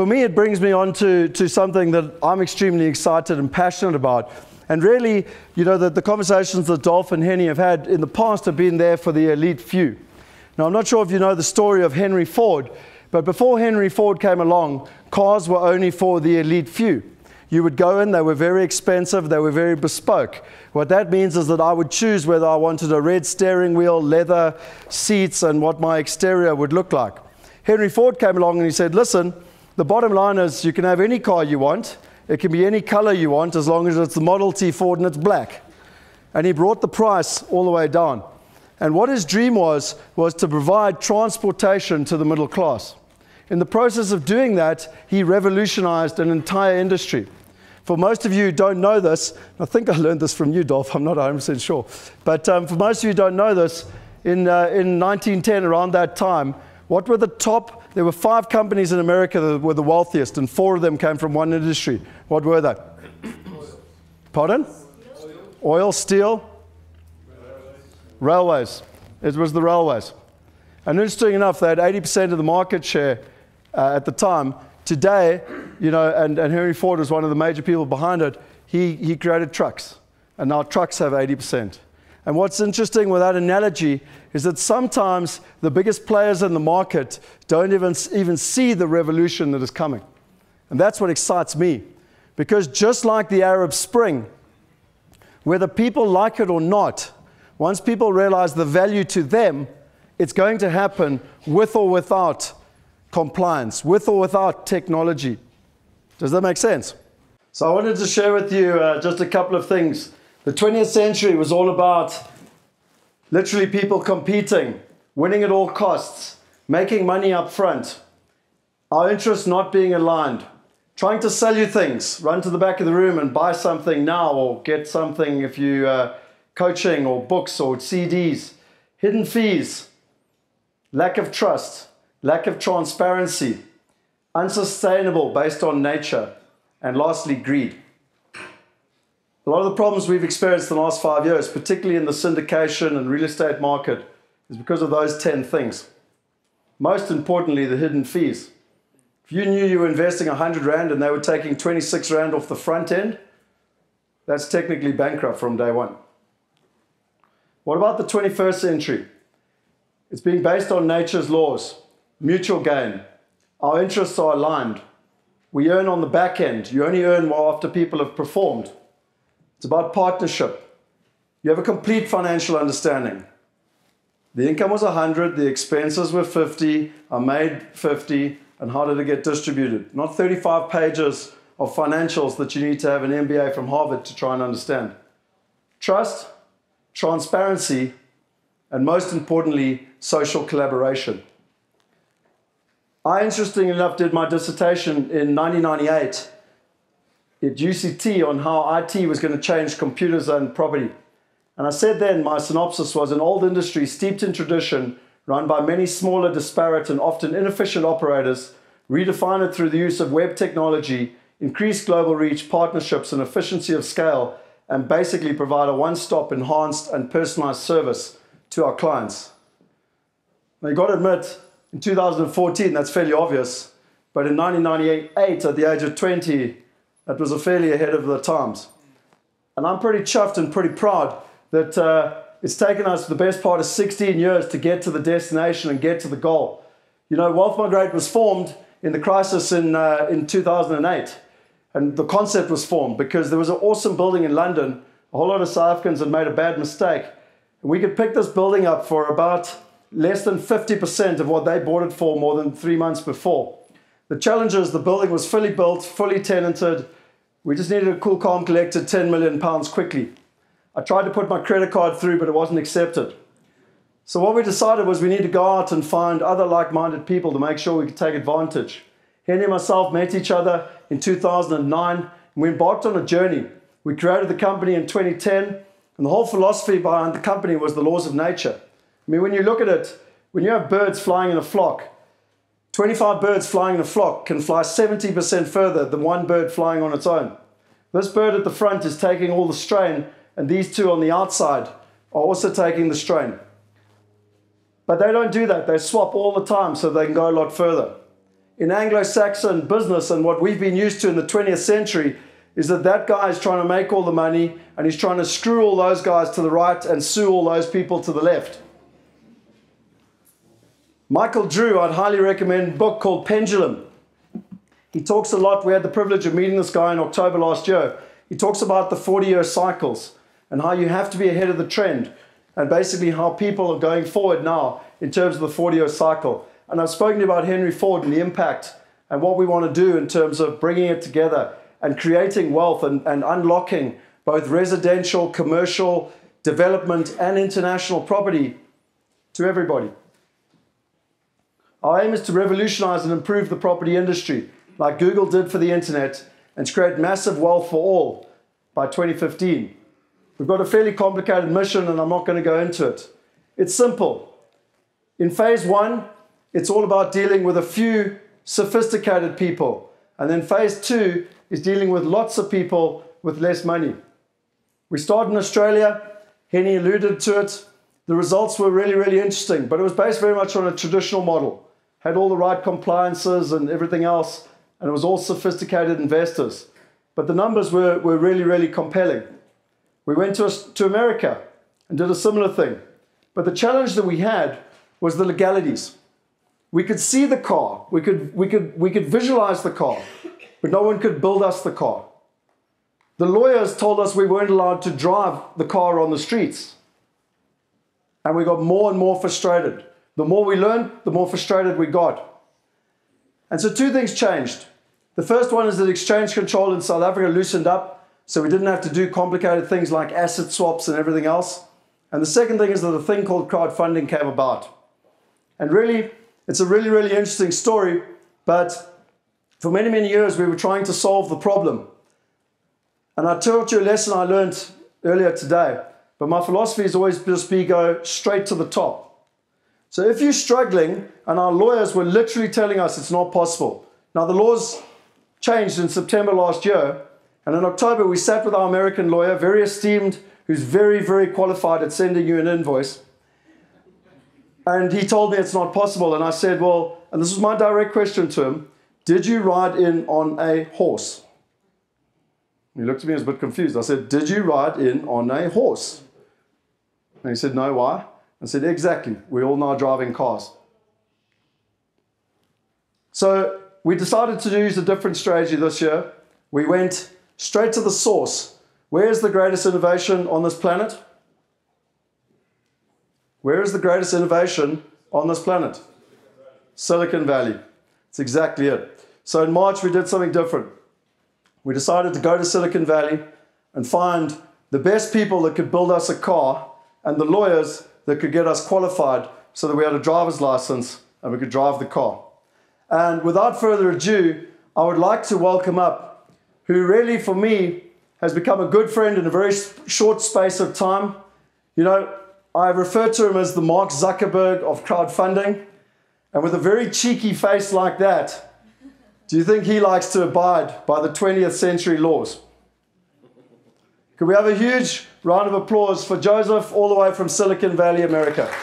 for me, it brings me on to, to something that I'm extremely excited and passionate about. And really, you know, the, the conversations that Dolf and Henny have had in the past have been there for the elite few. Now, I'm not sure if you know the story of Henry Ford, but before Henry Ford came along, cars were only for the elite few. You would go in, they were very expensive, they were very bespoke. What that means is that I would choose whether I wanted a red steering wheel, leather seats, and what my exterior would look like. Henry Ford came along and he said, Listen, the bottom line is you can have any car you want, it can be any color you want as long as it's the Model T Ford and it's black. And he brought the price all the way down. And what his dream was, was to provide transportation to the middle class. In the process of doing that, he revolutionized an entire industry. For most of you who don't know this, I think I learned this from you, Dolf, I'm not 100% sure. But um, for most of you who don't know this, in, uh, in 1910, around that time, what were the top? There were five companies in America that were the wealthiest, and four of them came from one industry. What were they? Pardon? Oil, Oil steel, railways. It was the railways. And interesting enough, they had 80% of the market share uh, at the time. Today, you know, and, and Henry Ford was one of the major people behind it, he, he created trucks. And now trucks have 80%. And what's interesting with that analogy is that sometimes the biggest players in the market don't even, even see the revolution that is coming. And that's what excites me. Because just like the Arab Spring, whether people like it or not, once people realize the value to them, it's going to happen with or without compliance, with or without technology. Does that make sense? So I wanted to share with you uh, just a couple of things. The 20th century was all about literally people competing, winning at all costs, making money up front, our interests not being aligned, trying to sell you things, run to the back of the room and buy something now or get something if you uh, coaching or books or CDs, hidden fees, lack of trust, lack of transparency, unsustainable based on nature, and lastly, greed. A lot of the problems we've experienced in the last five years, particularly in the syndication and real estate market, is because of those 10 things. Most importantly, the hidden fees. If you knew you were investing 100 Rand and they were taking 26 Rand off the front end, that's technically bankrupt from day one. What about the 21st century? It's being based on nature's laws mutual gain. Our interests are aligned. We earn on the back end. You only earn after people have performed. It's about partnership. You have a complete financial understanding. The income was 100, the expenses were 50, I made 50, and how did it get distributed? Not 35 pages of financials that you need to have an MBA from Harvard to try and understand. Trust, transparency, and most importantly, social collaboration. I, interestingly enough, did my dissertation in 1998 at UCT on how IT was going to change computers and property. And I said then my synopsis was an old industry steeped in tradition, run by many smaller, disparate, and often inefficient operators, redefine it through the use of web technology, increase global reach, partnerships, and efficiency of scale, and basically provide a one stop, enhanced, and personalized service to our clients. Now, you got to admit, in 2014, that's fairly obvious. But in 1998, at the age of 20, that was a fairly ahead of the times. And I'm pretty chuffed and pretty proud that uh, it's taken us the best part of 16 years to get to the destination and get to the goal. You know, Wealth Migrate was formed in the crisis in, uh, in 2008. And the concept was formed because there was an awesome building in London. A whole lot of South Africans had made a bad mistake. And we could pick this building up for about less than 50% of what they bought it for more than three months before. The challenge is the building was fully built, fully tenanted. We just needed a cool, calm, collected 10 million pounds quickly. I tried to put my credit card through, but it wasn't accepted. So what we decided was we need to go out and find other like-minded people to make sure we could take advantage. Henny and myself met each other in 2009, and we embarked on a journey. We created the company in 2010, and the whole philosophy behind the company was the laws of nature. I mean, when you look at it, when you have birds flying in a flock, 25 birds flying in a flock can fly 70% further than one bird flying on its own. This bird at the front is taking all the strain, and these two on the outside are also taking the strain. But they don't do that. They swap all the time so they can go a lot further. in Anglo Saxon business and what we've been used to in the 20th century is that that guy is trying to make all the money and he's trying to screw all those guys to the right and sue all those people to the left. Michael Drew, I'd highly recommend a book called Pendulum. He talks a lot. We had the privilege of meeting this guy in October last year. He talks about the 40 year cycles and how you have to be ahead of the trend and basically how people are going forward now in terms of the 40 year cycle. And I've spoken about Henry Ford and the impact and what we want to do in terms of bringing it together and creating wealth and, and unlocking both residential, commercial, development, and international property to everybody. Our aim is to revolutionize and improve the property industry, like Google did for the internet, and to create massive wealth for all by 2015. We've got a fairly complicated mission, and I'm not going to go into it. It's simple. In phase one, it's all about dealing with a few sophisticated people. And then phase two is dealing with lots of people with less money. We started in Australia. Henny alluded to it. The results were really, really interesting, but it was based very much on a traditional model. Had all the right compliances and everything else, and it was all sophisticated investors. But the numbers were, were really, really compelling. We went to, to America and did a similar thing. But the challenge that we had was the legalities. We could see the car, we could, we could, we could visualize the car, but no one could build us the car. The lawyers told us we weren't allowed to drive the car on the streets. And we got more and more frustrated. The more we learned, the more frustrated we got. And so two things changed. The first one is that exchange control in South Africa loosened up, so we didn't have to do complicated things like asset swaps and everything else. And the second thing is that a thing called crowdfunding came about. And really, it's a really, really interesting story, but for many, many years, we were trying to solve the problem. And I taught you a lesson I learned earlier today. But my philosophy is always just be go straight to the top. So if you're struggling, and our lawyers were literally telling us it's not possible. Now, the laws changed in September last year. And in October, we sat with our American lawyer, very esteemed, who's very, very qualified at sending you an invoice. And he told me it's not possible. And I said, Well, and this was my direct question to him did you ride in on a horse? He looked at me, he was a bit confused. I said, Did you ride in on a horse? And he said, No, why? I said, Exactly. We all now driving cars. So we decided to use a different strategy this year. We went straight to the source. Where is the greatest innovation on this planet? Where is the greatest innovation on this planet? Silicon Valley. That's exactly it. So in March, we did something different. We decided to go to Silicon Valley and find the best people that could build us a car and the lawyers that could get us qualified so that we had a driver's license and we could drive the car. And without further ado, I would like to welcome up who really, for me, has become a good friend in a very short space of time. You know, I refer to him as the Mark Zuckerberg of crowdfunding. And with a very cheeky face like that, do you think he likes to abide by the 20th century laws? Could we have a huge round of applause for Joseph, all the way from Silicon Valley, America?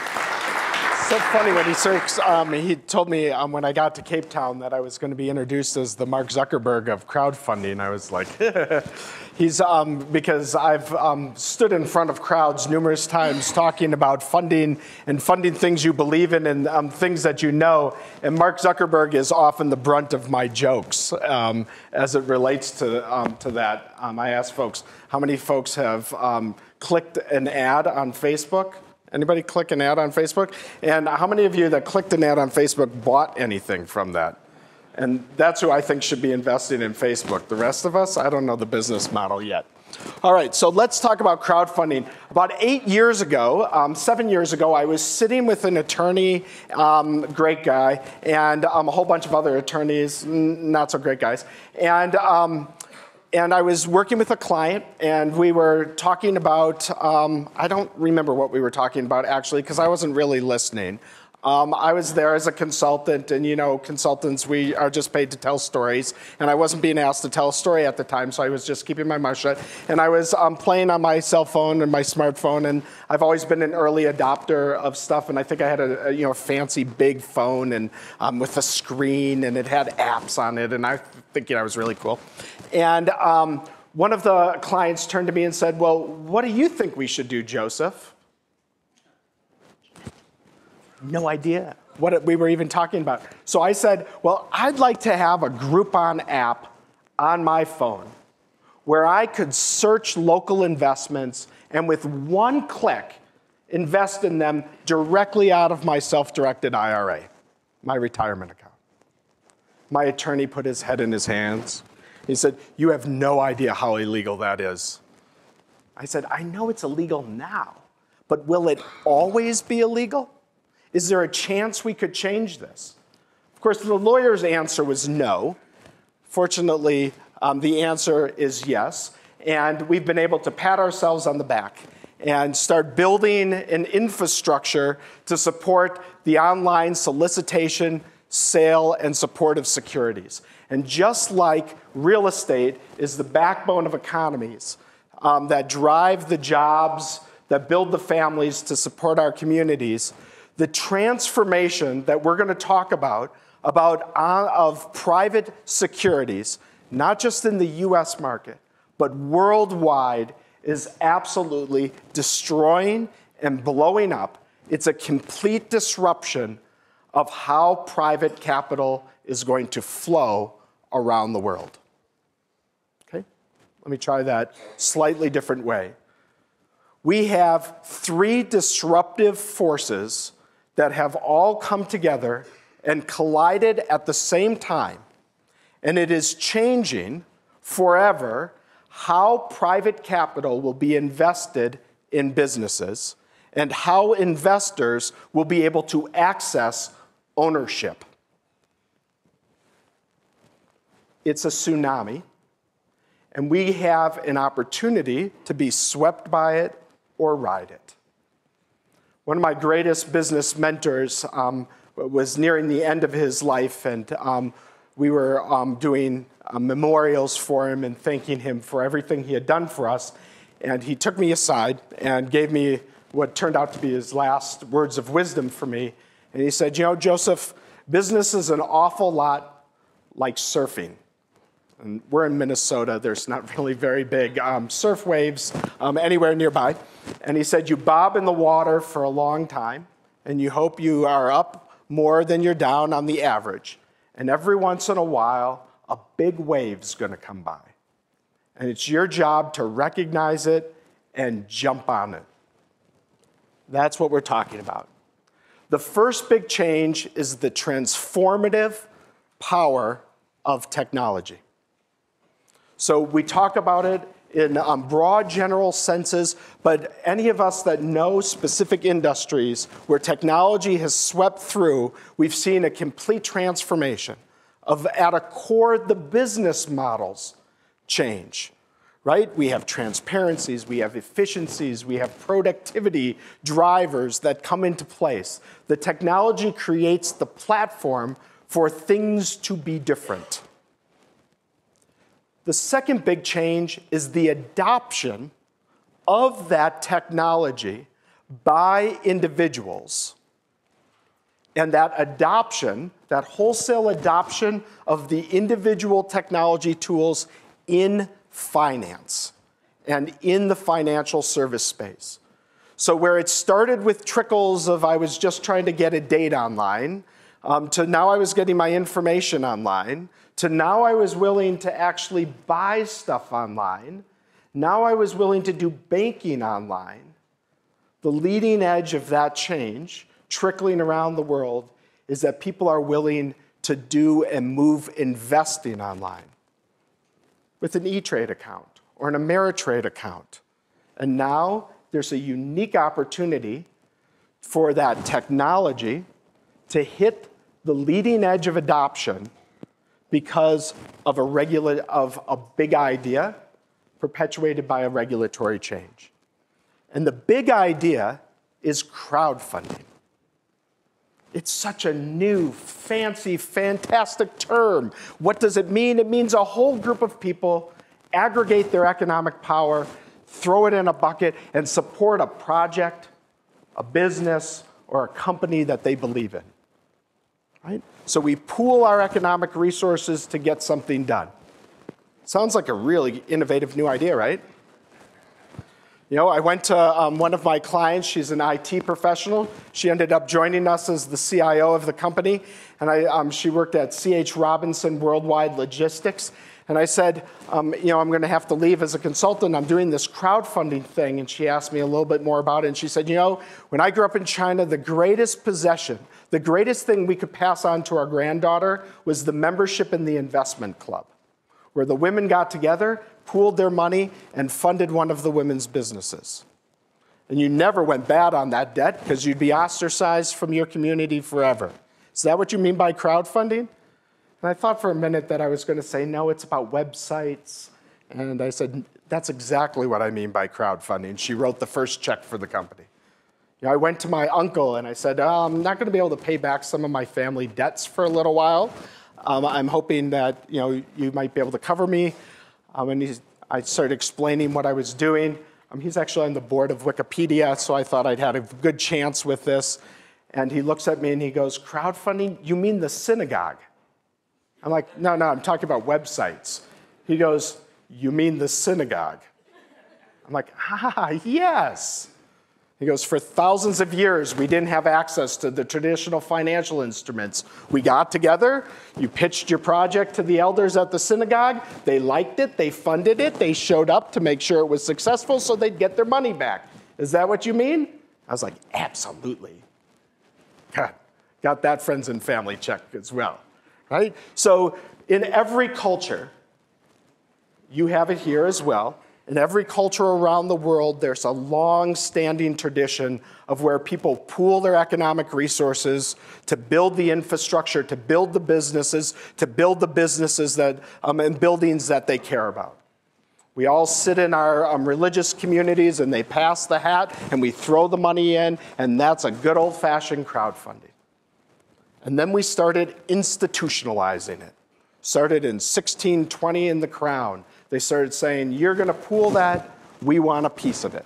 So funny when he um, he told me um, when I got to Cape Town that I was going to be introduced as the Mark Zuckerberg of crowdfunding. I was like, he's um, because I've um, stood in front of crowds numerous times talking about funding and funding things you believe in and um, things that you know. And Mark Zuckerberg is often the brunt of my jokes um, as it relates to to that. I ask folks, how many folks have clicked an ad on Facebook? Anybody click an ad on Facebook? And how many of you that clicked an ad on Facebook bought anything from that? And that's who I think should be investing in Facebook. The rest of us, I don't know the business model yet. All right, so let's talk about crowdfunding. About eight years ago, um, seven years ago, I was sitting with an attorney, um, great guy, and um, a whole bunch of other attorneys, not so great guys. And um, and I was working with a client, and we were talking about, um, I don't remember what we were talking about actually, because I wasn't really listening. Um, I was there as a consultant, and you know, consultants, we are just paid to tell stories. And I wasn't being asked to tell a story at the time, so I was just keeping my mouth shut. And I was um, playing on my cell phone and my smartphone, and I've always been an early adopter of stuff. And I think I had a, a you know, fancy big phone and um, with a screen, and it had apps on it, and I thinking I was really cool. And um, one of the clients turned to me and said, Well, what do you think we should do, Joseph? No idea what we were even talking about. So I said, Well, I'd like to have a Groupon app on my phone where I could search local investments and with one click invest in them directly out of my self directed IRA, my retirement account. My attorney put his head in his hands. He said, You have no idea how illegal that is. I said, I know it's illegal now, but will it always be illegal? Is there a chance we could change this? Of course, the lawyer's answer was no. Fortunately, um, the answer is yes. And we've been able to pat ourselves on the back and start building an infrastructure to support the online solicitation, sale, and support of securities. And just like real estate is the backbone of economies um, that drive the jobs, that build the families to support our communities, the transformation that we're going to talk about, about uh, of private securities, not just in the US market, but worldwide, is absolutely destroying and blowing up. It's a complete disruption of how private capital is going to flow around the world. Okay? Let me try that slightly different way. We have three disruptive forces that have all come together and collided at the same time. And it is changing forever how private capital will be invested in businesses and how investors will be able to access ownership. It's a tsunami, and we have an opportunity to be swept by it or ride it. One of my greatest business mentors um, was nearing the end of his life, and um, we were um, doing uh, memorials for him and thanking him for everything he had done for us. And he took me aside and gave me what turned out to be his last words of wisdom for me. And he said, You know, Joseph, business is an awful lot like surfing. And we're in Minnesota. There's not really very big um, surf waves um, anywhere nearby. And he said, You bob in the water for a long time, and you hope you are up more than you're down on the average. And every once in a while, a big wave's going to come by. And it's your job to recognize it and jump on it. That's what we're talking about. The first big change is the transformative power of technology. So we talk about it in um, broad general senses, but any of us that know specific industries where technology has swept through, we've seen a complete transformation of at a core the business models change. Right? We have transparencies, we have efficiencies, we have productivity drivers that come into place. The technology creates the platform for things to be different. The second big change is the adoption of that technology by individuals. And that adoption, that wholesale adoption of the individual technology tools in finance and in the financial service space. So, where it started with trickles of I was just trying to get a date online, um, to now I was getting my information online, to now I was willing to actually buy stuff online. Now I was willing to do banking online. The leading edge of that change, trickling around the world, is that people are willing to do and move investing online with an E Trade account or an Ameritrade account. And now there's a unique opportunity for that technology to hit the leading edge of adoption because of a, regula- of a big idea perpetuated by a regulatory change. And the big idea is crowdfunding. It's such a new, fancy, fantastic term. What does it mean? It means a whole group of people aggregate their economic power, throw it in a bucket, and support a project, a business, or a company that they believe in. Right? So we pool our economic resources to get something done. Sounds like a really innovative new idea, right? You know, I went to um, one of my clients, she's an IT professional. She ended up joining us as the CIO of the company, and I, um, she worked at C.H. Robinson Worldwide Logistics. And I said, um, you know, I'm going to have to leave as a consultant. I'm doing this crowdfunding thing. And she asked me a little bit more about it. And she said, you know, when I grew up in China, the greatest possession, the greatest thing we could pass on to our granddaughter was the membership in the investment club, where the women got together, pooled their money, and funded one of the women's businesses. And you never went bad on that debt because you'd be ostracized from your community forever. Is that what you mean by crowdfunding? And I thought for a minute that I was going to say, no, it's about websites. And I said, that's exactly what I mean by crowdfunding. She wrote the first check for the company. You know, I went to my uncle and I said, oh, I'm not going to be able to pay back some of my family debts for a little while. Um, I'm hoping that you, know, you might be able to cover me. Um, and I started explaining what I was doing. Um, he's actually on the board of Wikipedia, so I thought I'd had a good chance with this. And he looks at me and he goes, Crowdfunding? You mean the synagogue? I'm like, no, no, I'm talking about websites. He goes, you mean the synagogue? I'm like, ah, yes. He goes, for thousands of years, we didn't have access to the traditional financial instruments. We got together, you pitched your project to the elders at the synagogue, they liked it, they funded it, they showed up to make sure it was successful so they'd get their money back. Is that what you mean? I was like, absolutely. got that friends and family check as well right? So in every culture, you have it here as well. In every culture around the world, there's a long standing tradition of where people pool their economic resources to build the infrastructure, to build the businesses, to build the businesses that, um, and buildings that they care about. We all sit in our um, religious communities and they pass the hat and we throw the money in, and that's a good old fashioned crowdfunding. And then we started institutionalizing it. Started in 1620 in the crown. They started saying, You're going to pool that, we want a piece of it.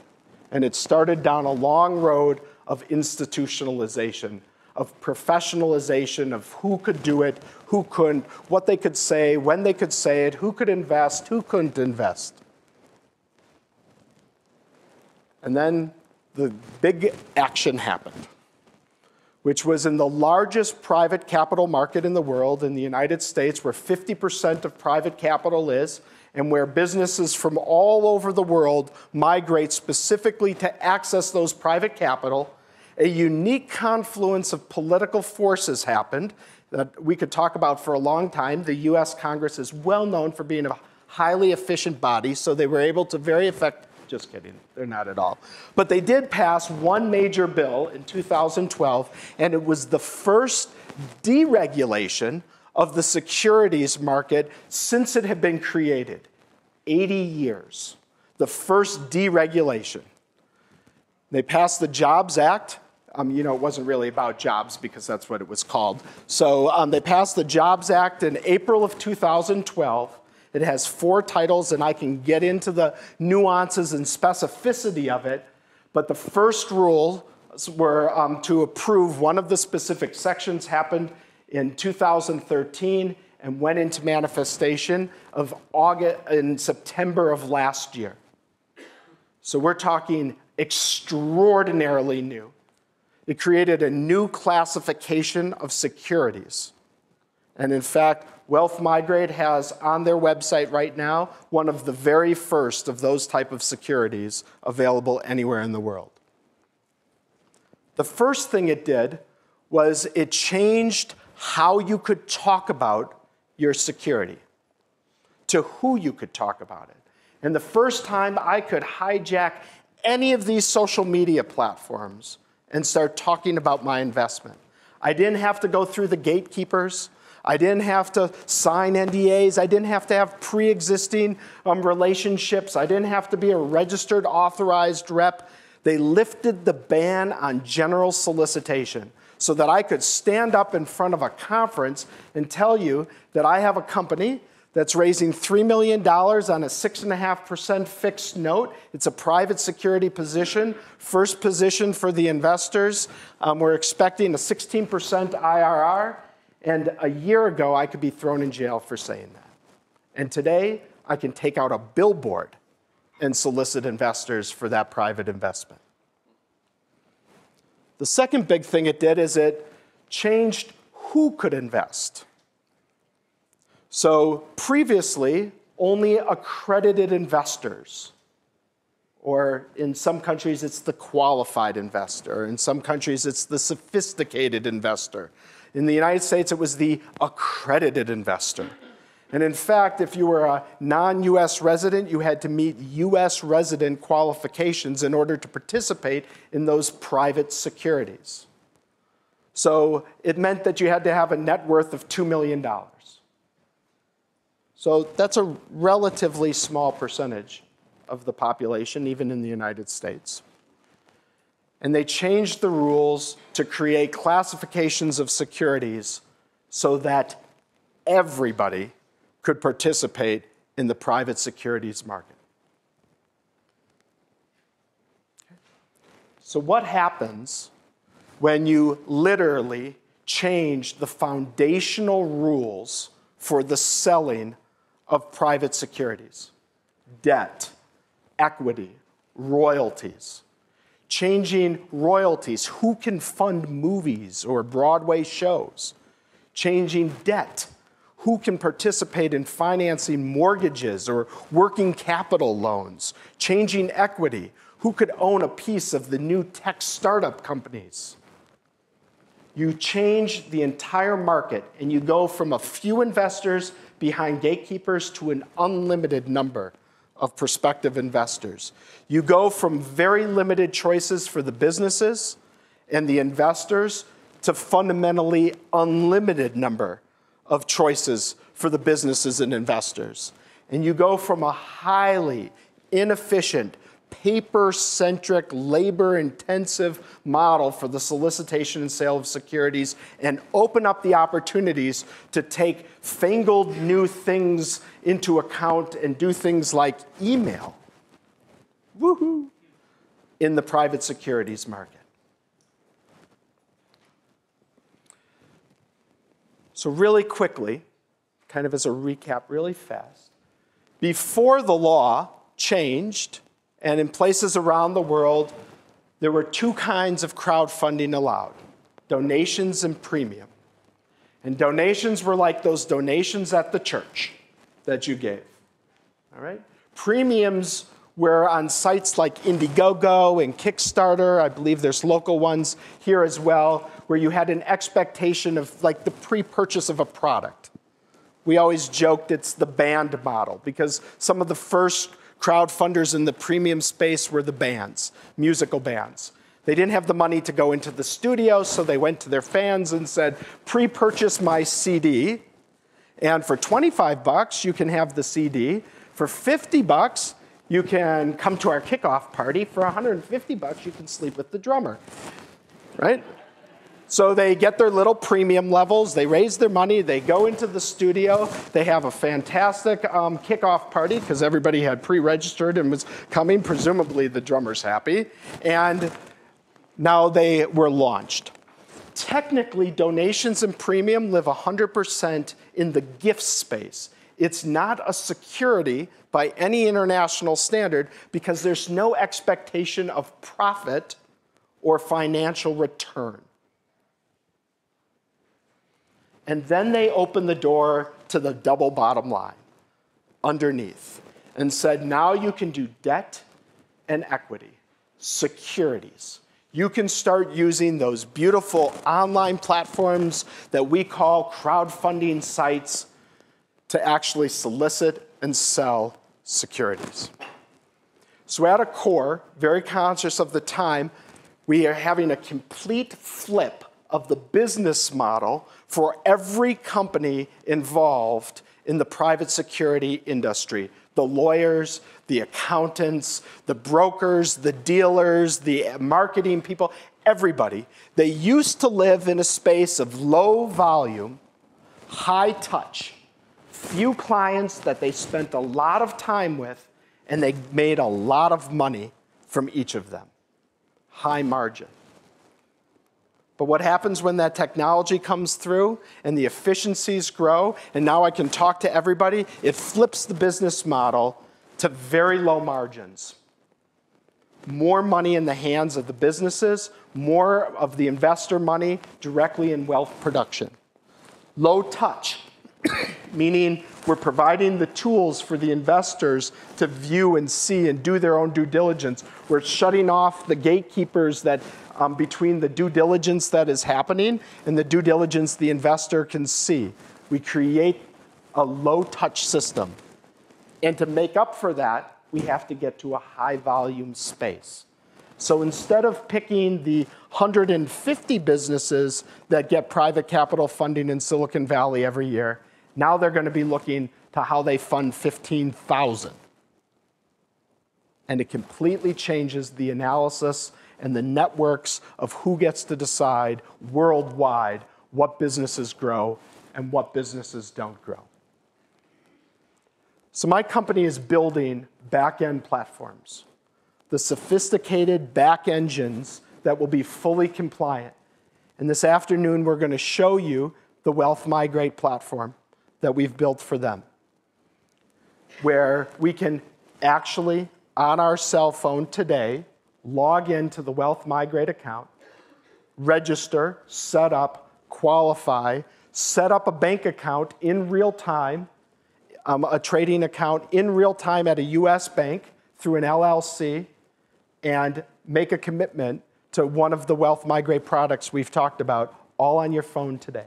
And it started down a long road of institutionalization, of professionalization of who could do it, who couldn't, what they could say, when they could say it, who could invest, who couldn't invest. And then the big action happened which was in the largest private capital market in the world, in the United States, where 50% of private capital is, and where businesses from all over the world migrate specifically to access those private capital, a unique confluence of political forces happened that we could talk about for a long time. The US Congress is well known for being a highly efficient body, so they were able to very effectively just kidding, they're not at all. But they did pass one major bill in 2012, and it was the first deregulation of the securities market since it had been created 80 years. The first deregulation. They passed the Jobs Act. Um, you know, it wasn't really about jobs because that's what it was called. So um, they passed the Jobs Act in April of 2012. It has four titles, and I can get into the nuances and specificity of it. But the first rules were um, to approve one of the specific sections happened in 2013 and went into manifestation of August in September of last year. So we're talking extraordinarily new. It created a new classification of securities. And in fact, Wealth Migrate has on their website right now one of the very first of those type of securities available anywhere in the world. The first thing it did was it changed how you could talk about your security, to who you could talk about it. And the first time I could hijack any of these social media platforms and start talking about my investment. I didn't have to go through the gatekeepers. I didn't have to sign NDAs. I didn't have to have pre existing um, relationships. I didn't have to be a registered, authorized rep. They lifted the ban on general solicitation. So that I could stand up in front of a conference and tell you that I have a company that's raising $3 million on a 6.5% fixed note. It's a private security position, first position for the investors. Um, we're expecting a 16% IRR. And a year ago, I could be thrown in jail for saying that. And today, I can take out a billboard and solicit investors for that private investment. The second big thing it did is it changed who could invest. So previously, only accredited investors, or in some countries, it's the qualified investor. In some countries, it's the sophisticated investor. In the United States, it was the accredited investor. And in fact, if you were a non US resident, you had to meet US resident qualifications in order to participate in those private securities. So it meant that you had to have a net worth of $2 million. So that's a relatively small percentage of the population, even in the United States. And they changed the rules to create classifications of securities so that everybody could participate in the private securities market. So, what happens when you literally change the foundational rules for the selling of private securities, debt, equity, royalties. Changing royalties, who can fund movies or Broadway shows? Changing debt, who can participate in financing mortgages or working capital loans? Changing equity, who could own a piece of the new tech startup companies? You change the entire market and you go from a few investors behind gatekeepers to an unlimited number of prospective investors. You go from very limited choices for the businesses and the investors to fundamentally unlimited number of choices for the businesses and investors. And you go from a highly inefficient paper centric, labor intensive model for the solicitation and sale of securities and open up the opportunities to take fangled new things into account and do things like email. Woohoo! In the private securities market. So, really quickly, kind of as a recap, really fast, before the law changed, and in places around the world, there were two kinds of crowdfunding allowed donations and premium. And donations were like those donations at the church that you gave. All right? Premiums were on sites like Indiegogo and Kickstarter. I believe there's local ones here as well, where you had an expectation of like the pre purchase of a product. We always joked it's the band model because some of the first crowdfunders in the premium space were the bands, musical bands. They didn't have the money to go into the studio, so they went to their fans and said, pre purchase my CD. And for 25 bucks, you can have the CD. For 50 bucks, you can come to our kickoff party. For 150 bucks, you can sleep with the drummer. Right? So they get their little premium levels, they raise their money, they go into the studio, they have a fantastic um, kickoff party because everybody had pre registered and was coming. Presumably the drummer's happy. And now they were launched. Technically, donations and premium live 100% in the gift space. It's not a security by any international standard because there's no expectation of profit or financial return. And then they opened the door to the double bottom line underneath and said, now you can do debt and equity, securities. You can start using those beautiful online platforms that we call crowdfunding sites to actually solicit and sell securities. So, at a core, very conscious of the time, we are having a complete flip of the business model for every company involved in the private security industry the lawyers, the accountants, the brokers, the dealers, the marketing people, everybody, they used to live in a space of low volume, high touch, few clients that they spent a lot of time with, and they made a lot of money from each of them. High margin. But what happens when that technology comes through and the efficiencies grow, and now I can talk to everybody? It flips the business model to very low margins. More money in the hands of the businesses, more of the investor money directly in wealth production. Low touch, meaning we're providing the tools for the investors to view and see and do their own due diligence. We're shutting off the gatekeepers that um, between the due diligence that is happening and the due diligence the investor can see. We create a low touch system. And to make up for that, we have to get to a high volume space. So instead of picking the 150 businesses that get private capital funding in Silicon Valley every year, now they're going to be looking to how they fund 15,000. And it completely changes the analysis and the networks of who gets to decide worldwide what businesses grow and what businesses don't grow. So, my company is building back end platforms, the sophisticated back engines that will be fully compliant. And this afternoon, we're going to show you the Wealth Migrate platform that we've built for them, where we can actually, on our cell phone today, log into the Wealth Migrate account, register, set up, qualify, set up a bank account in real time, um, a trading account in real time at a US bank through an LLC, and make a commitment to one of the Wealth Migrate products we've talked about, all on your phone today.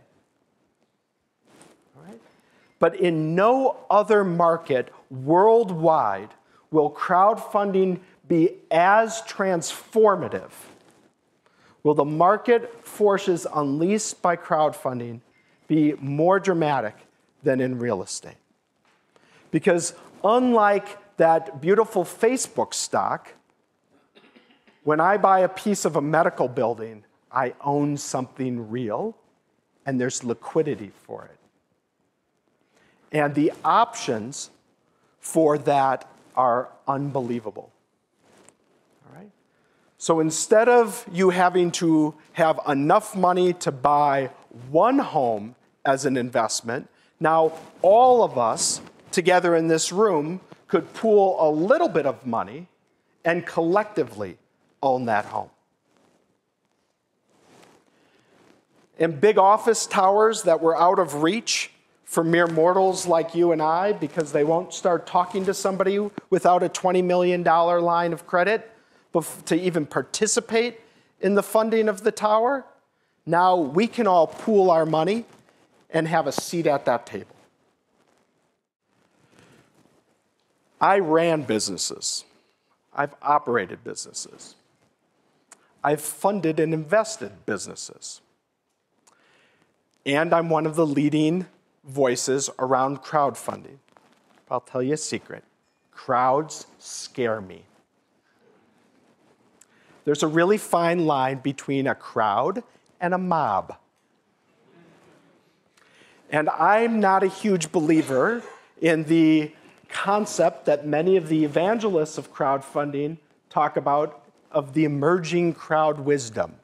But in no other market worldwide will crowdfunding be as transformative? Will the market forces unleashed by crowdfunding be more dramatic than in real estate? Because unlike that beautiful Facebook stock, when I buy a piece of a medical building, I own something real and there's liquidity for it. And the options for that are unbelievable. All right? So instead of you having to have enough money to buy one home as an investment, now all of us together in this room could pool a little bit of money and collectively own that home. And big office towers that were out of reach for mere mortals like you and I because they won't start talking to somebody without a $20 million line of credit, to even participate in the funding of the tower. Now we can all pool our money and have a seat at that table. I ran businesses. I've operated businesses. I've funded and invested businesses. And I'm one of the leading voices around crowdfunding. I'll tell you a secret crowds scare me. There's a really fine line between a crowd and a mob. And I'm not a huge believer in the concept that many of the evangelists of crowdfunding talk about of the emerging crowd wisdom.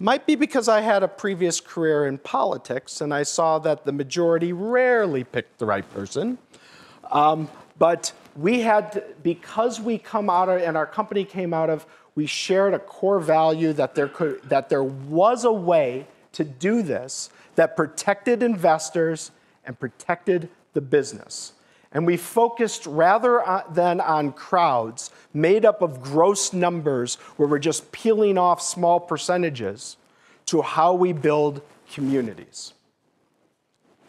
Might be because I had a previous career in politics and I saw that the majority rarely picked the right person. Um, but we had, because we come out of, and our company came out of we shared a core value that there, could, that there was a way to do this that protected investors and protected the business. And we focused rather uh, than on crowds made up of gross numbers where we're just peeling off small percentages to how we build communities.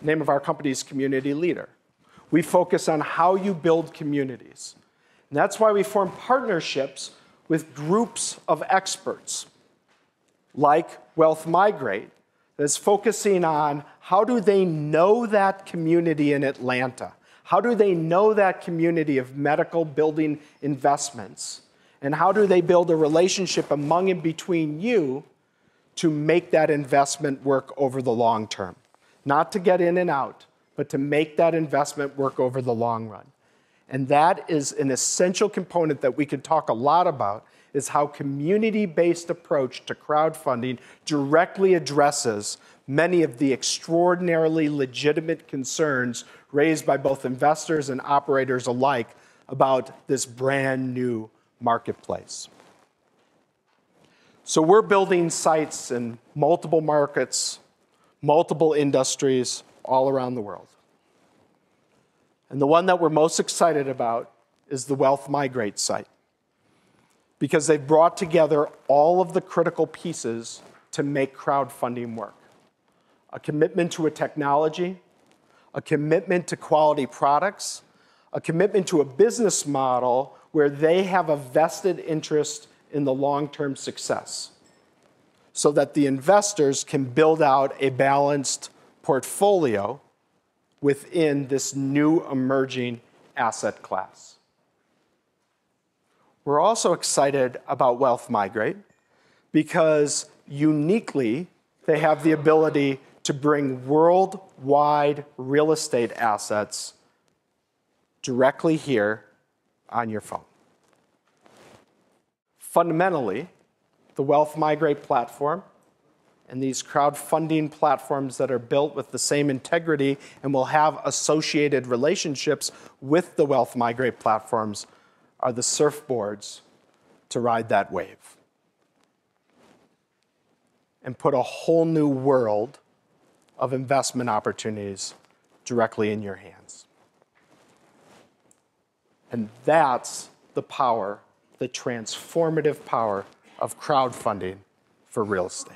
Name of our company is Community Leader. We focus on how you build communities. And that's why we form partnerships with groups of experts like Wealth Migrate that's focusing on how do they know that community in Atlanta? How do they know that community of medical building investments? And how do they build a relationship among and between you to make that investment work over the long term? Not to get in and out, but to make that investment work over the long run. And that is an essential component that we could talk a lot about is how community-based approach to crowdfunding directly addresses many of the extraordinarily legitimate concerns raised by both investors and operators alike about this brand new marketplace. So we're building sites in multiple markets, multiple industries all around the world. And the one that we're most excited about is the Wealth Migrate site because they've brought together all of the critical pieces to make crowdfunding work. A commitment to a technology, a commitment to quality products, a commitment to a business model where they have a vested interest in the long-term success so that the investors can build out a balanced portfolio within this new emerging asset class. We're also excited about Wealth Migrate because uniquely, they have the ability to bring worldwide real estate assets directly here on your phone. Fundamentally, the Wealth Migrate platform and these crowdfunding platforms that are built with the same integrity and will have associated relationships with the Wealth Migrate platforms are the surfboards to ride that wave and put a whole new world of investment opportunities directly in your hands. And that's the power, the transformative power of crowdfunding for real estate.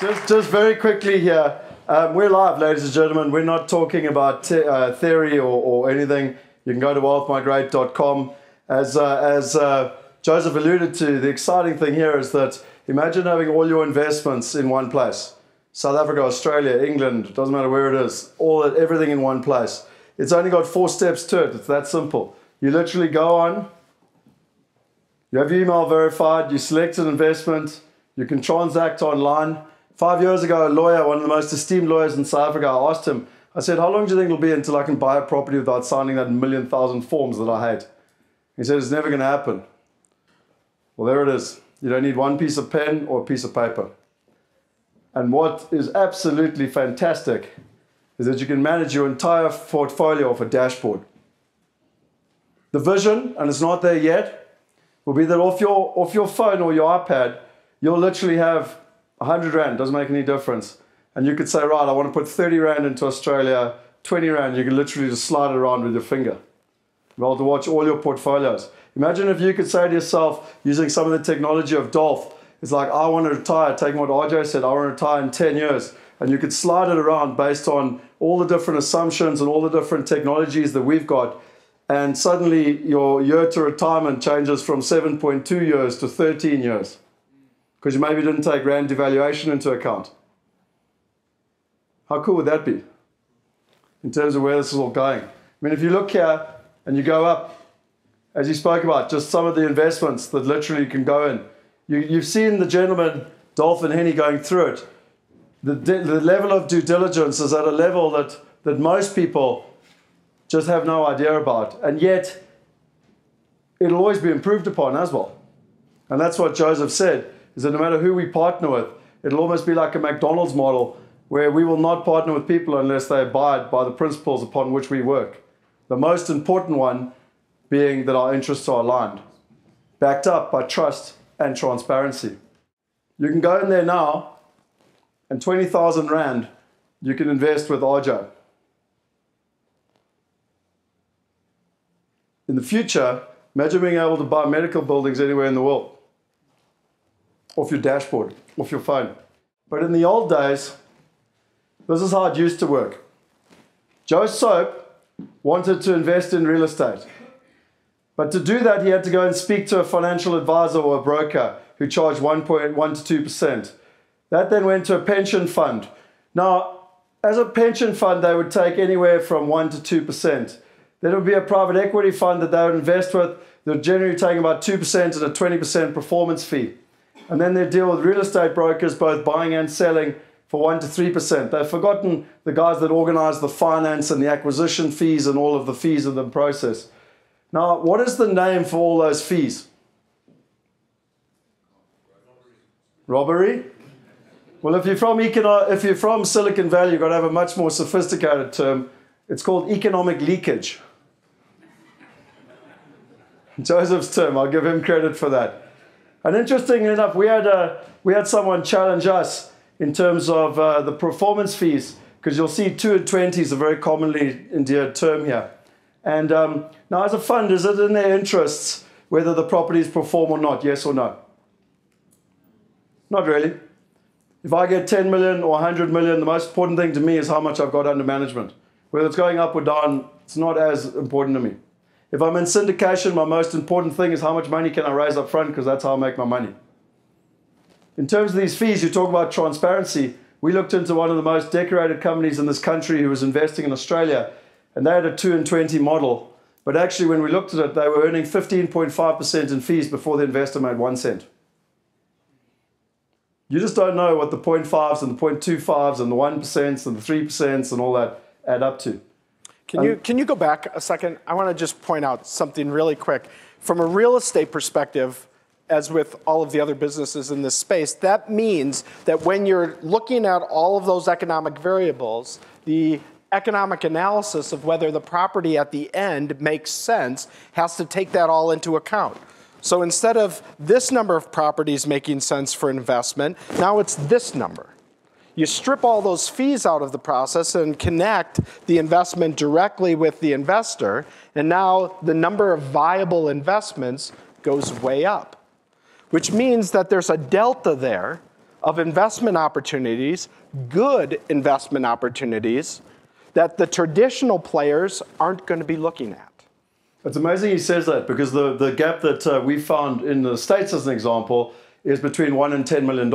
Just, just very quickly here. Um, we're live, ladies and gentlemen. We're not talking about te- uh, theory or, or, anything. You can go to wealthmigrate.com. As, uh, as uh, Joseph alluded to, the exciting thing here is that imagine having all your investments in one place. South Africa, Australia, England, doesn't matter where it is, all everything in one place. It's only got four steps to it. It's that simple. You literally go on, you have your email verified, you select an investment, you can transact online Five years ago, a lawyer, one of the most esteemed lawyers in South Africa, I asked him, I said, How long do you think it'll be until I can buy a property without signing that million thousand forms that I hate? He said, It's never going to happen. Well, there it is. You don't need one piece of pen or a piece of paper. And what is absolutely fantastic is that you can manage your entire portfolio off a dashboard. The vision, and it's not there yet, will be that off your, off your phone or your iPad, you'll literally have 100 Rand doesn't make any difference. And you could say, right, I want to put 30 Rand into Australia, 20 Rand, you can literally just slide it around with your finger. Well, to watch all your portfolios. Imagine if you could say to yourself, using some of the technology of Dolf, it's like, I want to retire, taking what RJ said, I want to retire in 10 years. And you could slide it around based on all the different assumptions and all the different technologies that we've got. And suddenly your year to retirement changes from 7.2 years to 13 years because you maybe didn't take Rand devaluation into account. How cool would that be in terms of where this is all going? I mean, if you look here and you go up, as you spoke about, just some of the investments that literally can go in. You, you've seen the gentleman, Dolphin Henny, going through it. The, the level of due diligence is at a level that, that most people just have no idea about. And yet, it'll always be improved upon as well. And that's what Joseph said is that no matter who we partner with, it'll almost be like a McDonald's model where we will not partner with people unless they abide by the principles upon which we work. The most important one being that our interests are aligned, backed up by trust and transparency. You can go in there now and 20,000 Rand you can invest with Arjo. In the future, imagine being able to buy medical buildings anywhere in the world off your dashboard, off your phone. But in the old days, this is how it used to work. Joe Soap wanted to invest in real estate. But to do that, he had to go and speak to a financial advisor or a broker who charged 1.1 to 2%. That then went to a pension fund. Now, as a pension fund, they would take anywhere from 1% to 2%. Then it would be a private equity fund that they would invest with. They're generally taking about 2% and a 20% performance fee. And then they deal with real estate brokers, both buying and selling, for 1% to 3%. They've forgotten the guys that organize the finance and the acquisition fees and all of the fees in the process. Now, what is the name for all those fees? Robbery? Well, if you're from econo- if you're from Silicon Valley, you've got to have a much more sophisticated term. It's called economic leakage. Joseph's term, I'll give him credit for that. And interestingly enough, we had, a, we had someone challenge us in terms of uh, the performance fees, because you'll see 2 and 20 is a very commonly endeared term here. And um, now, as a fund, is it in their interests whether the properties perform or not? Yes or no? Not really. If I get 10 million or 100 million, the most important thing to me is how much I've got under management. Whether it's going up or down, it's not as important to me. If I'm in syndication, my most important thing is how much money can I raise up front because that's how I make my money. In terms of these fees, you talk about transparency. We looked into one of the most decorated companies in this country who was investing in Australia, and they had a 2 and 20 model. But actually, when we looked at it, they were earning 15.5% in fees before the investor made one cent. You just don't know what the 0.5s and the 0.25s and the 1% and the 3% and all that add up to. Can you, can you go back a second? I want to just point out something really quick. From a real estate perspective, as with all of the other businesses in this space, that means that when you're looking at all of those economic variables, the economic analysis of whether the property at the end makes sense has to take that all into account. So instead of this number of properties making sense for investment, now it's this number. You strip all those fees out of the process and connect the investment directly with the investor, and now the number of viable investments goes way up, which means that there's a delta there of investment opportunities, good investment opportunities, that the traditional players aren't going to be looking at. It's amazing he says that because the, the gap that uh, we found in the States, as an example, is between 1 and $10 million.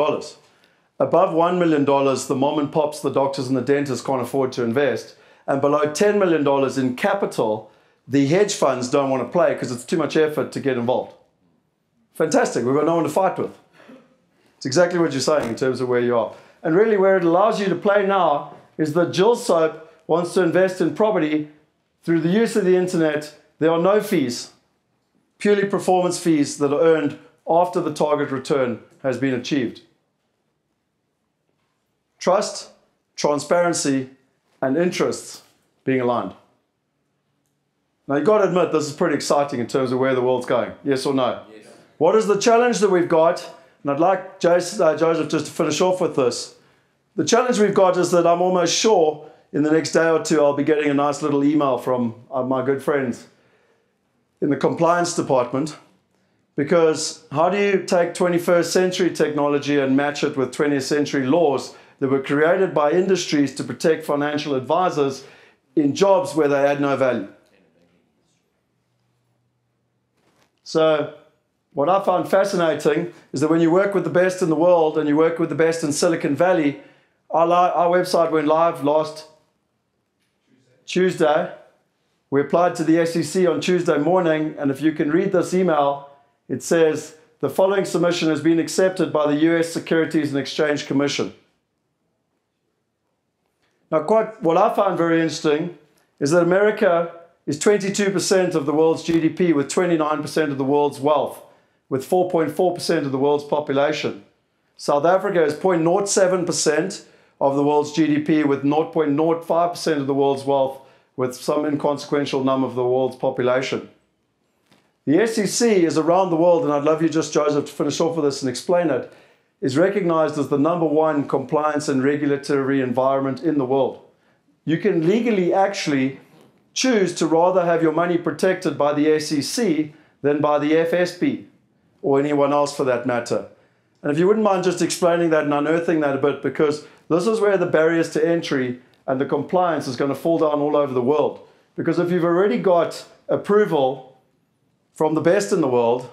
Above $1 million, the mom and pops, the doctors, and the dentists can't afford to invest. And below $10 million in capital, the hedge funds don't want to play because it's too much effort to get involved. Fantastic. We've got no one to fight with. It's exactly what you're saying in terms of where you are. And really, where it allows you to play now is that Jill Soap wants to invest in property through the use of the internet. There are no fees, purely performance fees that are earned after the target return has been achieved. Trust, transparency, and interests being aligned. Now, you've got to admit, this is pretty exciting in terms of where the world's going. Yes or no? Yes. What is the challenge that we've got? And I'd like uh, Joseph just to finish off with this. The challenge we've got is that I'm almost sure in the next day or two I'll be getting a nice little email from uh, my good friends in the compliance department. Because how do you take 21st century technology and match it with 20th century laws that were created by industries to protect financial advisors in jobs where they add no value. So, what I found fascinating is that when you work with the best in the world and you work with the best in Silicon Valley, our, our website went live last Tuesday. We applied to the SEC on Tuesday morning, and if you can read this email, it says the following submission has been accepted by the US Securities and Exchange Commission. Now, quite what I find very interesting is that America is 22% of the world's GDP with 29% of the world's wealth, with 4.4% of the world's population. South Africa is 0.07% of the world's GDP with 0.05% of the world's wealth, with some inconsequential number of the world's population. The SEC is around the world, and I'd love you just, Joseph, to finish off with this and explain it is recognized as the number one compliance and regulatory environment in the world. You can legally actually choose to rather have your money protected by the SEC than by the FSB or anyone else for that matter. And if you wouldn't mind just explaining that and unearthing that a bit, because this is where the barriers to entry and the compliance is going to fall down all over the world. Because if you've already got approval from the best in the world,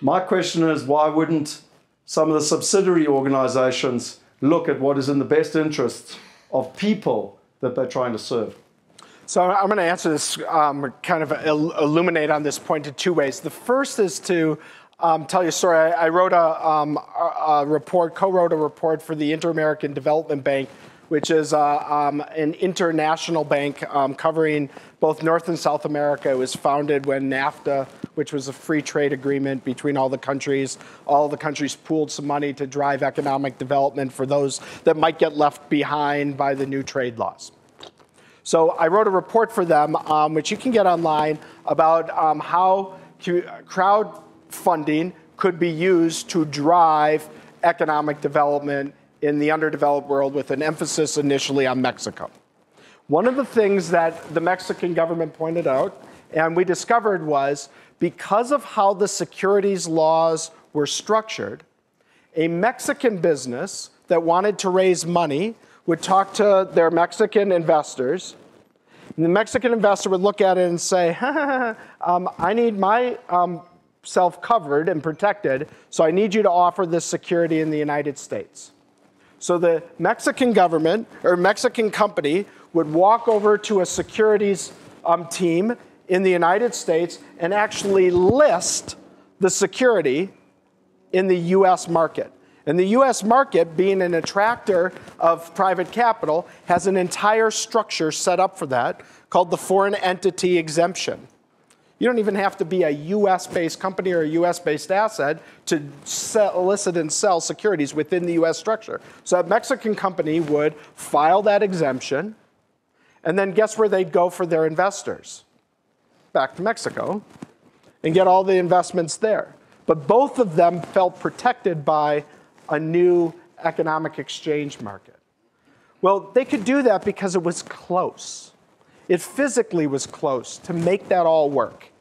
my question is why wouldn't some of the subsidiary organizations look at what is in the best interests of people that they're trying to serve. So I'm going to answer this, um, kind of illuminate on this point in two ways. The first is to um, tell you a story. I, I wrote a, um, a, report, co-wrote a report for the Inter-American Development Bank, which is uh, um, an international bank um, covering both North and South America. It was founded when NAFTA, which was a free trade agreement between all the countries, all the countries pooled some money to drive economic development for those that might get left behind by the new trade laws. So I wrote a report for them, um, which you can get online, about um, how crowdfunding could be used to drive economic development in the underdeveloped world with an emphasis initially on Mexico. One of the things that the Mexican government pointed out and we discovered was because of how the securities laws were structured, a Mexican business that wanted to raise money would talk to their Mexican investors. And the Mexican investor would look at it and say, um, I need my um, self covered and protected, so I need you to offer this security in the United States. So the Mexican government or Mexican company would walk over to a securities um, team in the United States and actually list the security in the US market. And the US market, being an attractor of private capital, has an entire structure set up for that called the foreign entity exemption. You don't even have to be a US based company or a US based asset to sell, elicit and sell securities within the US structure. So a Mexican company would file that exemption, and then guess where they'd go for their investors? Back to Mexico and get all the investments there. But both of them felt protected by a new economic exchange market. Well, they could do that because it was close. It physically was close to make that all work.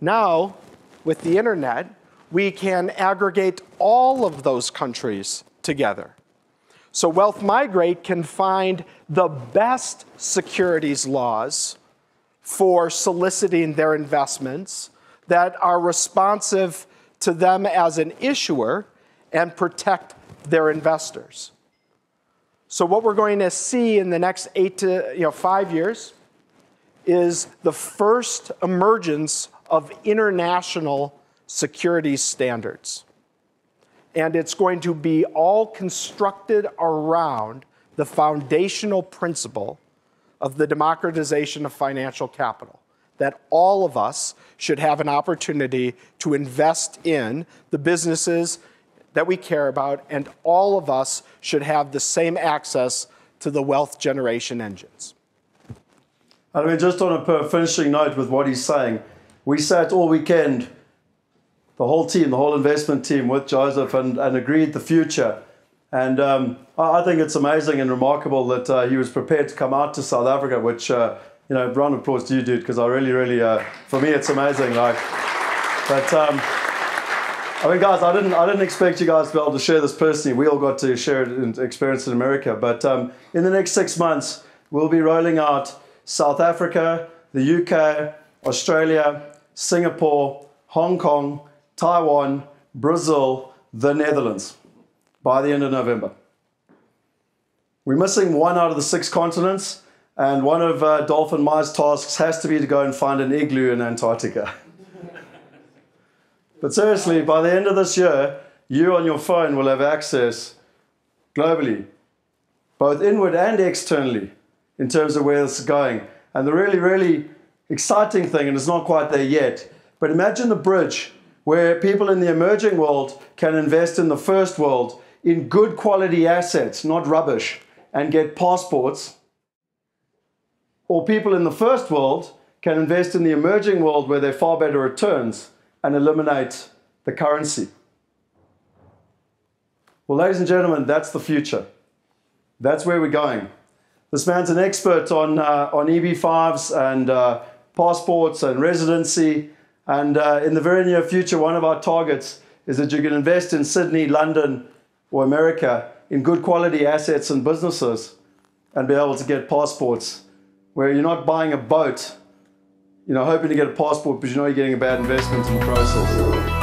Now, with the internet, we can aggregate all of those countries together. So Wealth Migrate can find the best securities laws for soliciting their investments that are responsive to them as an issuer and protect their investors. So what we're going to see in the next eight to you know, five years is the first emergence of international security standards. And it's going to be all constructed around the foundational principle of the democratization of financial capital. That all of us should have an opportunity to invest in the businesses that we care about, and all of us should have the same access to the wealth generation engines. I mean, just on a finishing note with what he's saying, we sat all weekend, the whole team, the whole investment team with Joseph, and, and agreed the future. And um, I think it's amazing and remarkable that uh, he was prepared to come out to South Africa, which, uh, you know, round of applause to you, dude, because I really, really, uh, for me, it's amazing. Like, but um, I mean, guys, I didn't, I didn't expect you guys to be able to share this personally. We all got to share it and experience in America. But um, in the next six months, we'll be rolling out South Africa, the UK, Australia, Singapore, Hong Kong, Taiwan, Brazil, the Netherlands by the end of November. We're missing one out of the six continents, and one of uh, Dolphin Myers' tasks has to be to go and find an igloo in Antarctica. but seriously, by the end of this year, you on your phone will have access globally, both inward and externally, in terms of where this is going. And the really, really exciting thing, and it's not quite there yet, but imagine the bridge where people in the emerging world can invest in the first world in good quality assets, not rubbish, and get passports. Or people in the first world can invest in the emerging world where there are far better returns and eliminate the currency. Well, ladies and gentlemen, that's the future. That's where we're going. This man's an expert on, uh, on EB5s and uh, passports and residency. And uh, in the very near future, one of our targets is that you can invest in Sydney, London, or America in good quality assets and businesses and be able to get passports where you're not buying a boat, you know, hoping to get a passport because you know you're getting a bad investment in the process.